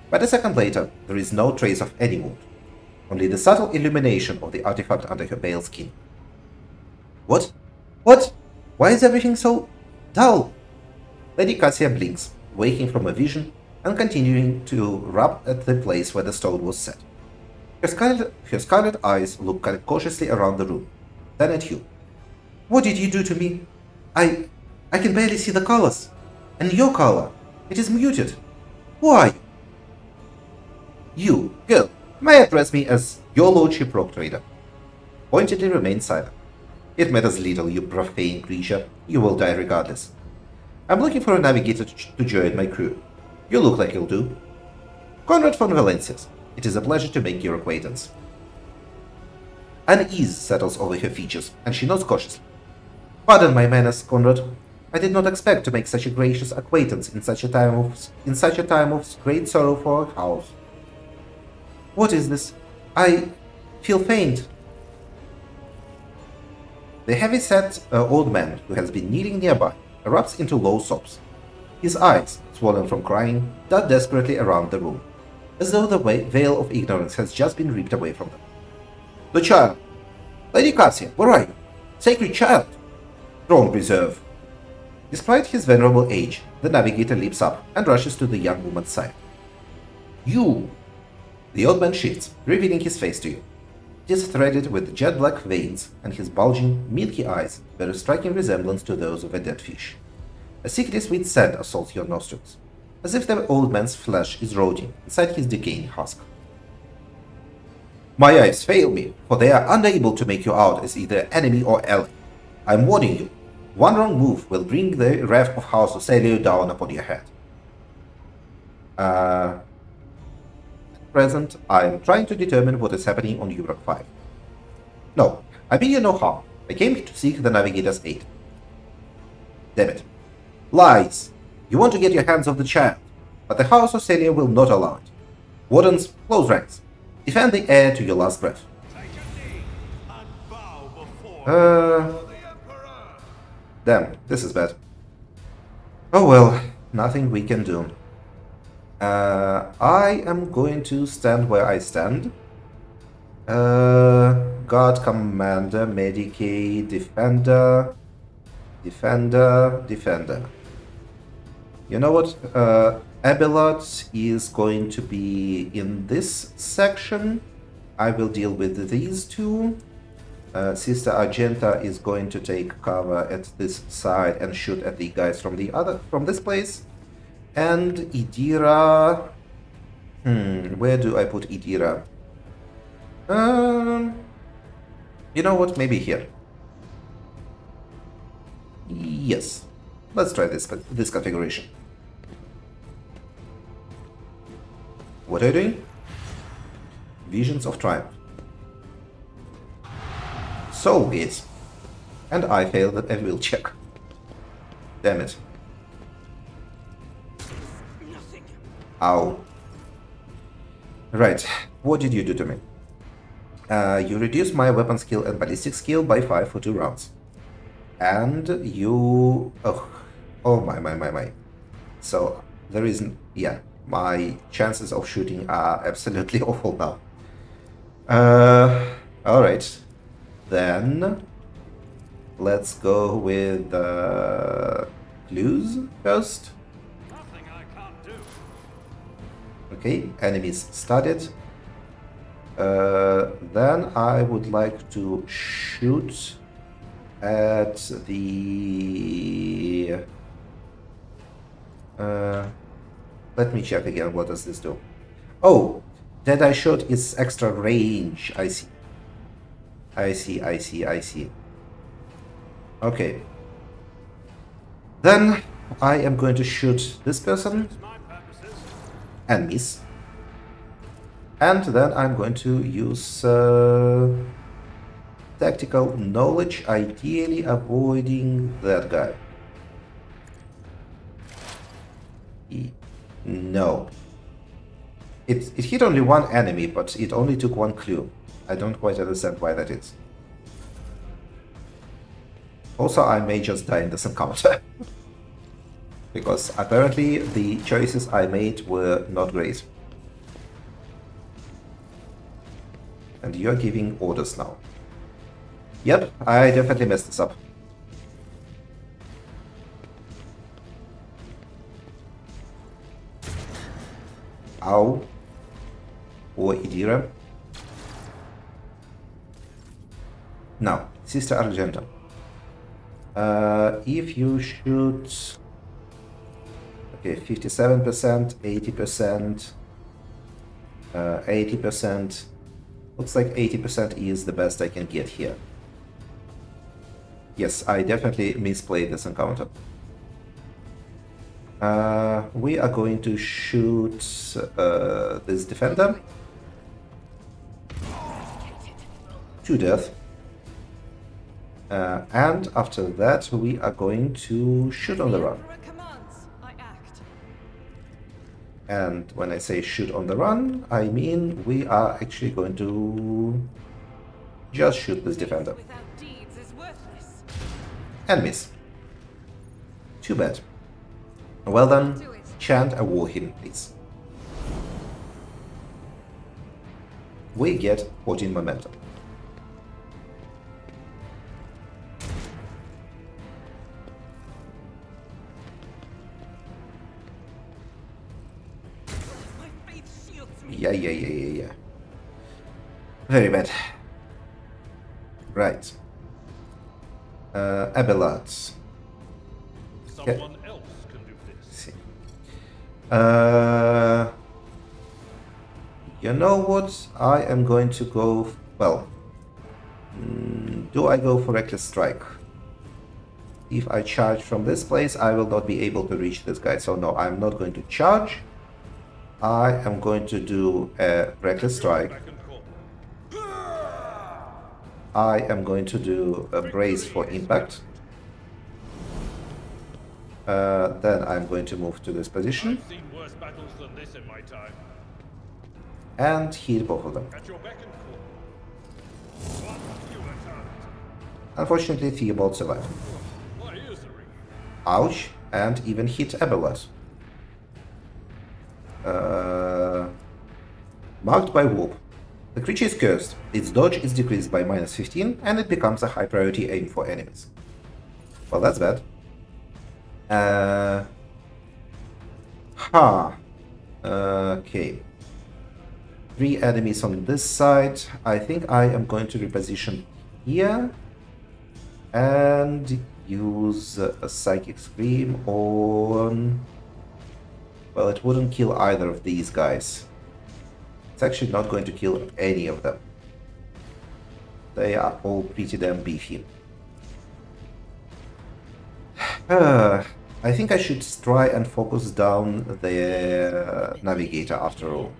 But a second later, there is no trace of any wound, only the subtle illumination of the artifact under her pale skin. What? What? Why is everything so dull? Lady Cassia blinks, waking from a vision and continuing to rub at the place where the stone was set. Her scarlet, her scarlet eyes look cautiously around the room, then at you. What did you do to me? I... I can barely see the colors. And your color, it is muted. Who are you? You, girl, may address me as your lordship Rogue Trader. Pointedly remain silent. It matters little, you profane creature. You will die regardless. I'm looking for a navigator to join my crew. You look like you'll do. Conrad von Valancius, it is a pleasure to make your acquaintance. Unease settles over her features, and she nods cautiously. Pardon my manners, Conrad. I did not expect to make such a gracious acquaintance in such a time of in such a time of great sorrow for our house. What is this? I feel faint. The heavy-set uh, old man, who has been kneeling nearby, erupts into low sobs. His eyes, swollen from crying, dart desperately around the room, as though the veil of ignorance has just been ripped away from them. The child! Lady Cassia, where are you? Sacred child! Throne preserve! Despite his venerable age, the navigator leaps up and rushes to the young woman's side. You! The old man shifts, revealing his face to you. It is threaded with jet black veins, and his bulging, milky eyes bear a striking resemblance to those of a dead fish. A sickly sweet scent assaults your nostrils, as if the old man's flesh is rotting inside his decaying husk. My eyes fail me, for they are unable to make you out as either enemy or ally. I'm warning you, one wrong move will bring the wrath of House Orsellio down upon your head. Uh, at present, I am trying to determine what is happening on Europe 5. No, I mean you no harm. I came to seek the Navigator's aid. Damn it. Lies! You want to get your hands off the child, but the House Orsellio will not allow it. Wardens, close ranks. Defend the heir to your last breath. Take a knee and bow before Uh. Damn, this is bad. Oh well, nothing we can do. Uh, I am going to stand where I stand. Uh, Guard Commander, Medicae, Defender, Defender, Defender. You know what? Uh, Abelard is going to be in this section. I will deal with these two. Uh, Sister Argenta is going to take cover at this side and shoot at the guys from the other from this place. And Idira. Hmm, where do I put Idira? Um, you know what? Maybe here. Yes. Let's try this this configuration. What are you doing? Visions of Triumph. So is. And I failed at a will check. Damn it. Ow. Right, what did you do to me? Uh, you reduced my weapon skill and ballistic skill by 5 for 2 rounds. And you... Oh, oh my, my, my, my. So, there isn't... Yeah, my chances of shooting are absolutely awful now. Uh, alright. Then... Let's go with uh, clues first. Nothing I can't do. Okay, enemies started. Uh, then I would like to shoot at the. Uh, let me check again. What does this do? Oh, that I shot is extra range. I see. I see. I see. I see. Okay. Then I am going to shoot this person and miss. And then I'm going to use uh, tactical knowledge, ideally avoiding that guy. No. It, it hit only one enemy, but it only took one clue. I don't quite understand why that is. Also, I may just die in this encounter. because apparently the choices I made were not great. And you're giving orders now. Yep, I definitely messed this up. Ow. Or Idira. Now, Sister Argenta. Uh, if you shoot... Okay, 57%, 80%, uh, 80%. Looks like 80% is the best I can get here. Yes, I definitely misplayed this encounter. Uh, we are going to shoot uh, this defender to death. Uh, and after that, we are going to shoot on the run. Emperor commands, I act. And when I say shoot on the run, I mean we are actually going to just shoot this defender Without deeds is worthless. and miss. Too bad. Well then, chant a war hymn, please. We get 14 momentum. Yeah, yeah, yeah, yeah, yeah. Very bad. Right. Uh, Abelard. Someone else can do this. see. Uh, you know what? I am going to go. Well, mm, do I go for Reckless Strike? If I charge from this place, I will not be able to reach this guy. So, no, I'm not going to charge. I am going to do a Reckless Strike. Back and call. I am going to do a brace for impact. Uh, then I'm going to move to this position I've seen worse battles than this in my time. and hit both of them. At your beck and call. One fewer target. Unfortunately, Theobald survived. My ears are ringing. Ouch, and even hit Abelard. Uh, marked by Warp. The creature is cursed, its dodge is decreased by minus 15, and it becomes a high priority aim for enemies. Well, that's bad. Uh, ha. Okay. Three enemies on this side. I think I am going to reposition here and use a psychic scream on. Well, it wouldn't kill either of these guys. It's actually not going to kill any of them. They are all pretty damn beefy. Uh, I think I should try and focus down the navigator after all.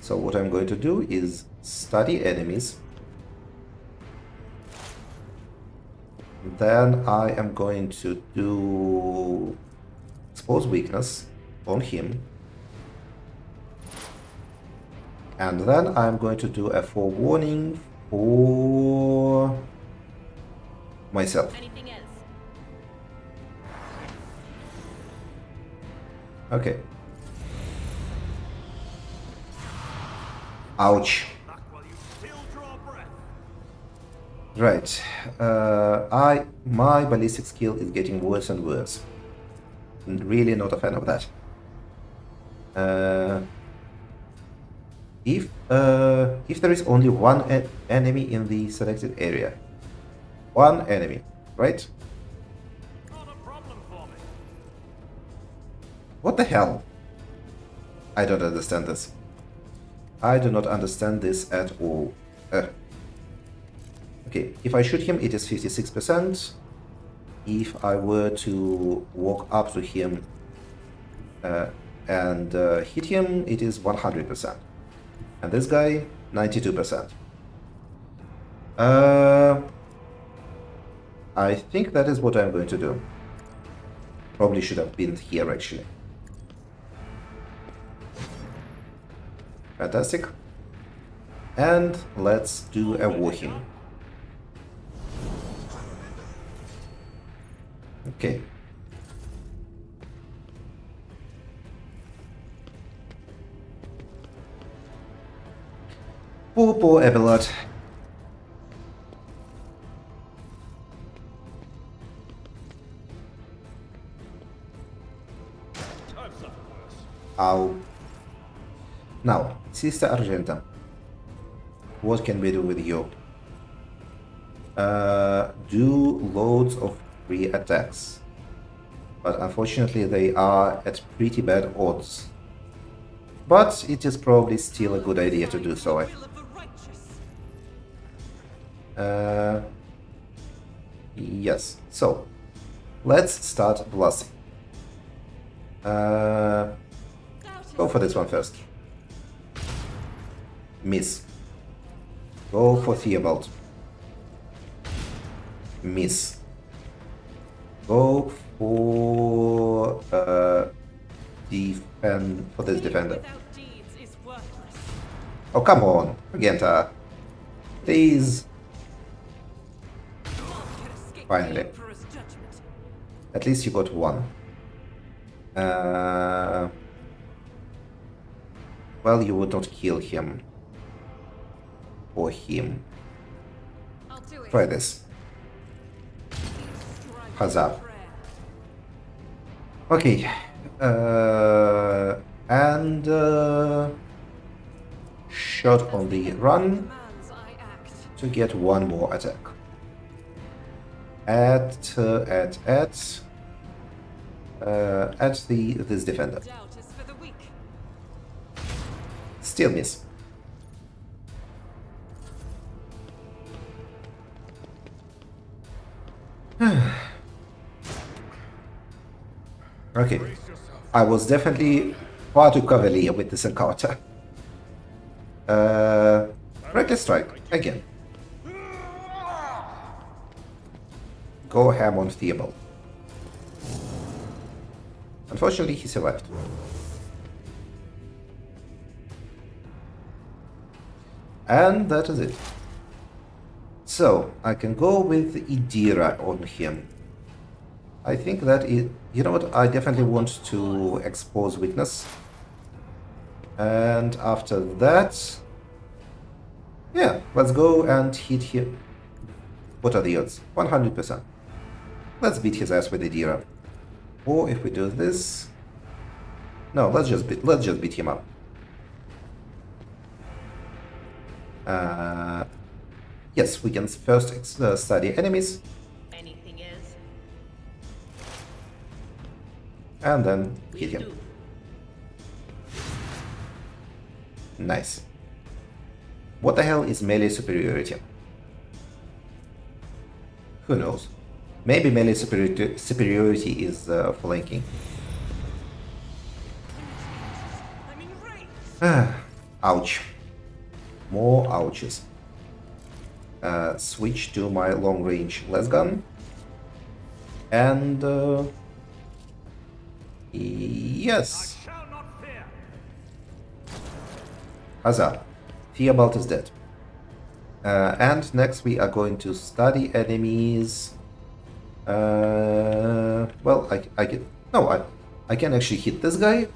So what I'm going to do is study enemies. Then I am going to do expose weakness on him. And then I'm going to do a forewarning for myself. Okay. Ouch. Back while you still draw breath. Right. Uh, I my ballistic skill is getting worse and worse. Really not a fan of that. Uh, if uh, if there is only one enemy in the selected area, one enemy, right? What the hell? I don't understand this. I do not understand this at all. Uh. Okay, if I shoot him, it is 56%. If I were to walk up to him uh, and uh, hit him, it is 100%. And this guy, 92%. Uh, I think that is what I'm going to do. Probably should have been here actually. Fantastic. And let's do a walking. Okay. Poor, poor Abelard. Ow. Now, Sister Argenta. What can we do with you? Uh, do loads of free attacks. But unfortunately they are at pretty bad odds. But it is probably still a good idea to do so. Uh, yes. So, let's start blasting. Uh, go for this one first. Miss. Go for Theobald. Miss. Go for uh, defend for this defender. without deeds is worthless. Oh come on, Argenta. Please. None can escape Finally. the Emperor's judgment. At least you got one. Uh, well, you would not kill him. Or him. I'll do it. Try this. Prayer. Okay. Uh, and uh, shot on the run Commands I act. to get one more attack. At uh, at at uh, at the this defender. Doubt is for the weak. Still miss. Okay. I was definitely far too cavalier with this encounter. Uh, reckless strike again. Go ham on Theobald. Unfortunately, he survived. And that is it. So, I can go with Idira on him. I think that is, you know what, I definitely want to expose weakness. And after that, yeah, let's go and hit him. What are the odds? 100%. Let's beat his ass with Idira. Or if we do this, no, let's just beat, let's just beat him up. Uh, yes, we can first uh, study enemies and then hit him. Nice. What the hell is melee superiority? Who knows? Maybe melee superiority, superiority is uh, flanking. Ouch. More ouches. Uh, switch to my long range lasgun. And. Uh, yes. Huzzah. Theobald is dead. Uh, and next we are going to study enemies. Uh, well, I, I can... No, I, I can actually hit this guy.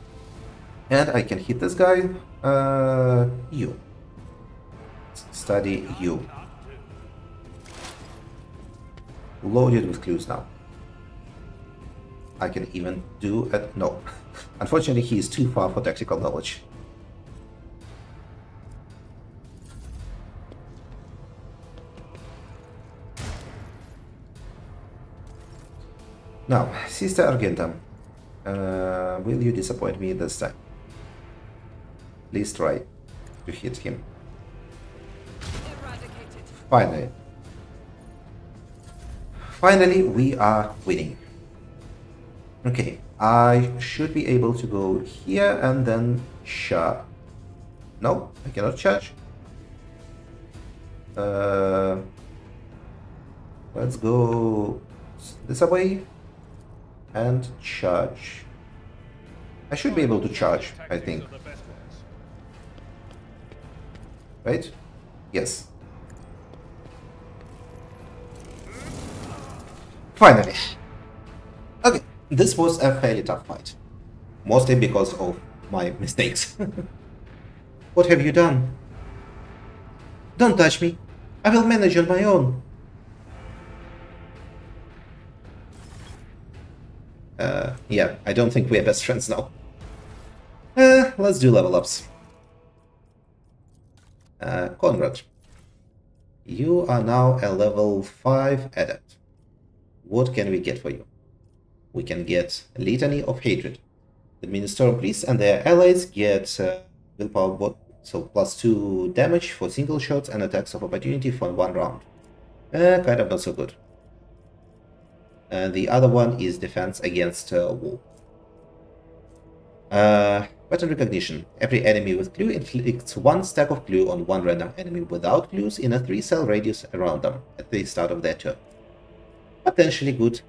And I can hit this guy. Uh, you. Study you. Loaded with clues now. I can even do it. No. Unfortunately, he is too far for tactical knowledge. Now, Sister Argenta, uh, will you disappoint me this time? Please try to hit him. Eradicated. Finally. Finally, we are winning. Okay, I should be able to go here and then charge. No, I cannot charge. Uh, let's go this away and charge. I should be able to charge, I think. right? Yes. Finally. This was a fairly tough fight. Mostly because of my mistakes. what have you done? Don't touch me. I will manage on my own. Uh, yeah, I don't think we're best friends now. Uh, let's do level ups. Uh, Conrad, you are now a level 5 adept. What can we get for you? We can get Litany of Hatred. The Ministorum Priests and their allies get uh, willpower bot so plus 2 damage for single shots and attacks of opportunity for one round. Uh, kind of not so good. And the other one is defense against uh, wall. Uh, pattern recognition. Every enemy with clue inflicts one stack of clue on one random enemy without clues in a 3 cell radius around them at the start of their turn. Potentially good.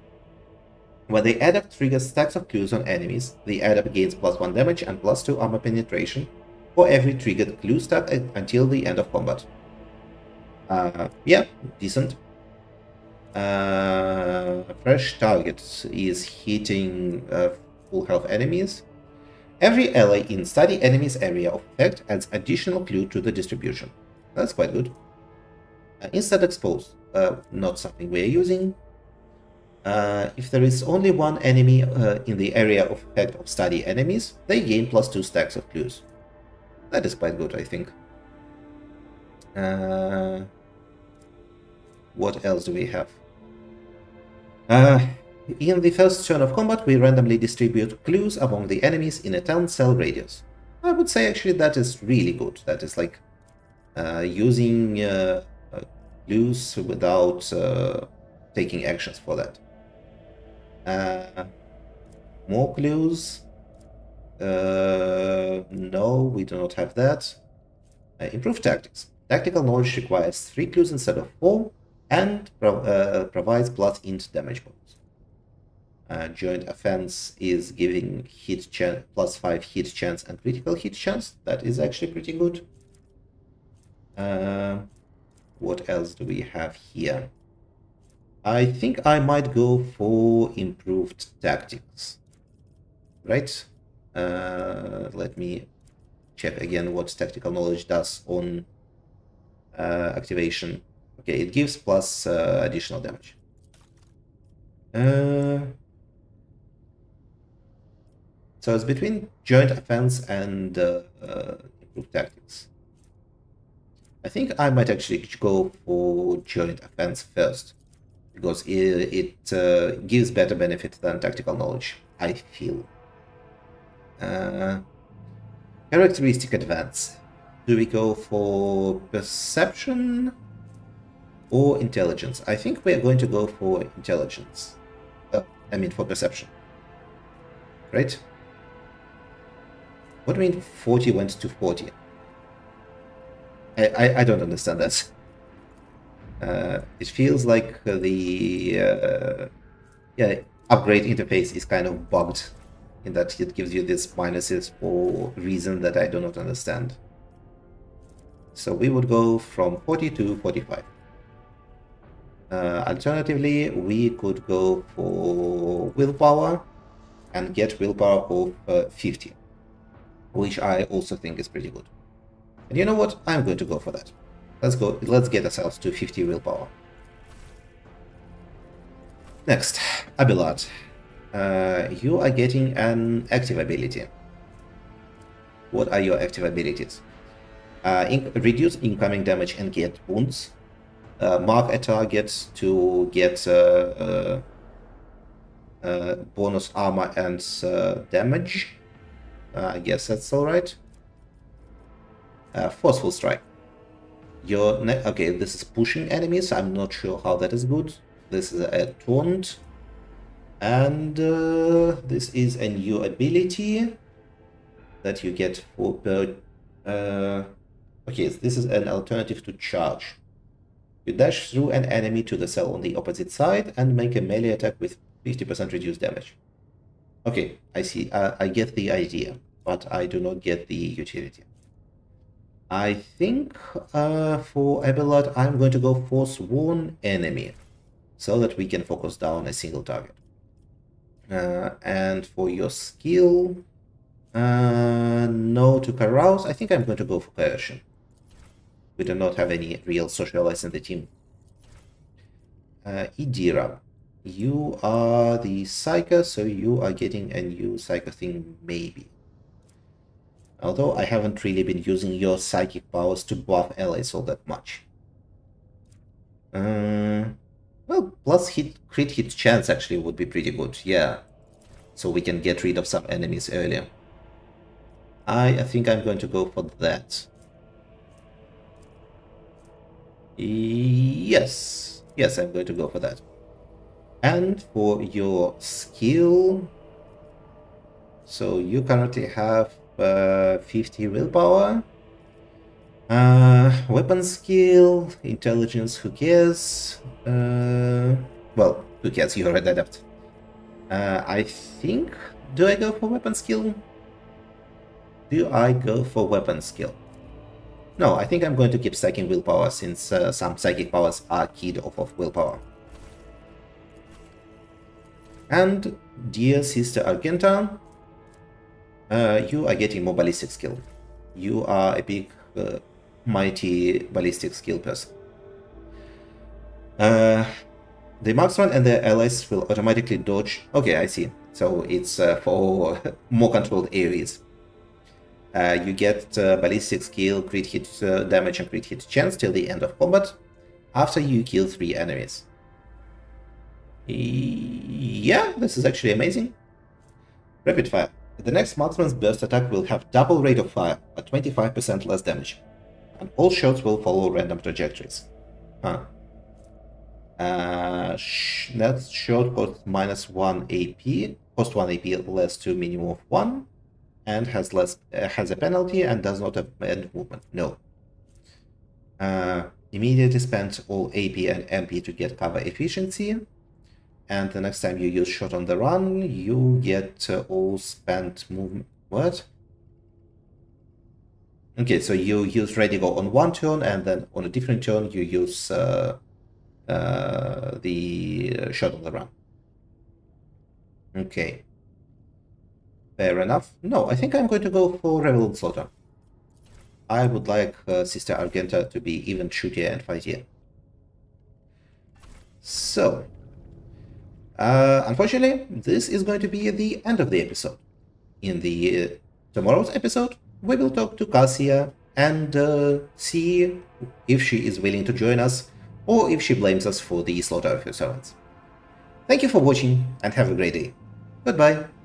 When the adept triggers stacks of clues on enemies, the adept gains plus 1 damage and plus 2 armor penetration for every triggered clue stack until the end of combat. Uh, yeah, decent. Uh, fresh target is hitting uh, full health enemies. Every ally in study enemy's area of effect adds additional clue to the distribution. That's quite good. Uh, instant exposed, uh, not something we're using. Uh, if there is only one enemy uh, in the area of effect of study enemies, they gain plus two stacks of clues. That is quite good, I think. Uh, what else do we have? Uh, in the first turn of combat, we randomly distribute clues among the enemies in a 10 cell radius. I would say actually that is really good. That is like uh, using clues without taking actions for that. Uh, more clues. no, we do not have that. improved tactics. Tactical knowledge requires three clues instead of four, and pro uh, provides plus int damage bonus. Uh, joint offense is giving hit chance plus five hit chance and critical hit chance. That is actually pretty good. Uh, what else do we have here? I think I might go for improved tactics. Right? Uh, let me check again what tactical knowledge does on uh, activation. Okay, it gives plus uh, additional damage. Uh, so it's between joint offense and uh, uh, improved tactics. I think I might actually go for joint offense first because it, it uh, gives better benefit than tactical knowledge. I feel. characteristic advance. Do we go for perception? or intelligence. I think we are going to go for intelligence. Uh, I mean for perception. Right? What do you mean 40 went to 40? I, I, I don't understand that. Uh, it feels like the uh, yeah upgrade interface is kind of bugged in that it gives you these minuses for reason that I do not understand. So we would go from 40 to 45. Uh, alternatively, we could go for willpower and get willpower of uh, 50, which I also think is pretty good. And you know what? I'm going to go for that. Let's go. Let's get ourselves to 50 willpower. Next, Abelard. Uh, you are getting an active ability. What are your active abilities? Uh, in reduce incoming damage and get wounds uh, mark a target to get uh, uh, uh bonus armor and damage. I guess that's alright. forceful strike. Your okay, this is pushing enemies. I'm not sure how that is good. This is a taunt. And this is a new ability that you get for per okay this is an alternative to charge you dash through an enemy to the cell on the opposite side and make a melee attack with 50% reduced damage. Okay, I see. Uh, I get the idea, but I do not get the utility. I think uh, for Abelard, I'm going to go for Sworn Enemy, so that we can focus down a single target. Uh, and for your skill, uh, no to Carouse, I think I'm going to go for Coercion. We do not have any real socialites in the team. Uh, Idira, you are the Psyker, so you are getting a new Psyker thing, maybe. Although I haven't really been using your psychic powers to buff allies all that much. Uh, well, plus hit crit hit chance actually would be pretty good, yeah. So we can get rid of some enemies earlier. I, I think I'm going to go for that. Yes, yes, I'm going to go for that. And for your skill, so you currently have uh, 50 willpower. Uh, weapon skill, intelligence, who cares? Uh, well, who cares, you're an adept. Uh, I think, do I go for weapon skill? Do I go for weapon skill? No, I think I'm going to keep stacking willpower since uh, some psychic powers are keyed off of willpower. And dear sister Argenta, uh, you are getting more ballistic skill. You are a big, uh, mighty ballistic skill person. Uh, the marksman and their allies will automatically dodge. Okay, I see. So it's uh, for more controlled areas. Uh, you get uh, ballistic skill, crit hit uh, damage, and crit hit chance till the end of combat after you kill three enemies. Yeah, this is actually amazing. Rapid fire. The next marksman's burst attack will have double rate of fire, but 25% less damage. And all shots will follow random trajectories. Huh. Uh, sh shot costs minus 1 AP, cost 1 AP less to minimum of 1, and has less uh, has a penalty and does not have end movement. No. Uh, immediately spend all AP and MP to get cover efficiency and the next time you use shot on the run, you get uh, all spent movement. What? Okay, so you use ready go on one turn, and then on a different turn you use uh, uh, the shot on the run. Okay. Fair enough. No, I think I'm going to go for Revel Slaughter. I would like uh, Sister Argenta to be even shootier and fightier. So, uh, unfortunately, this is going to be the end of the episode. In the uh, tomorrow's episode, we will talk to Cassia and uh, see if she is willing to join us or if she blames us for the slaughter of her servants. Thank you for watching and have a great day. Goodbye.